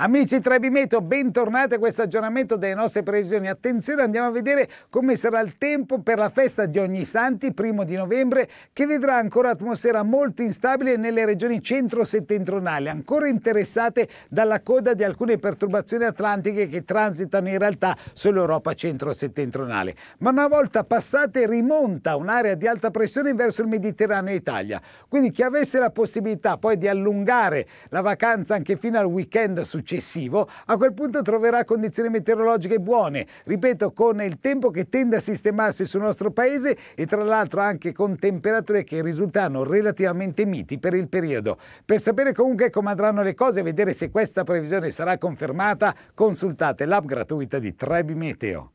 Amici Trebi Meteo, bentornati a questo aggiornamento delle nostre previsioni. Attenzione, andiamo a vedere come sarà il tempo per la festa di Ogni Santi, primo di novembre, che vedrà ancora atmosfera molto instabile nelle regioni centro-settentrionali, ancora interessate dalla coda di alcune perturbazioni atlantiche che transitano in realtà sull'Europa centro-settentrionale. Ma una volta passate rimonta un'area di alta pressione verso il Mediterraneo e Italia. Quindi chi avesse la possibilità poi di allungare la vacanza anche fino al weekend successivo, successivo, a quel punto troverà condizioni meteorologiche buone, ripeto, con il tempo che tende a sistemarsi sul nostro paese e tra l'altro anche con temperature che risultano relativamente miti per il periodo. Per sapere comunque come andranno le cose e vedere se questa previsione sarà confermata, consultate l'app gratuita di Trebi Meteo.